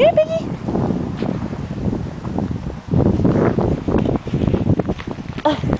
Go, Biggie. Oh. Ah.